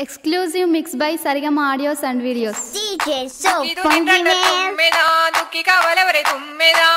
Exclusive mix by Sarigama Audios and Videos. DJ so ಇದು funky ನಿನ್ನ man. తుమ్మెదా దుక్కి కావలెవరే తుమ్మెదా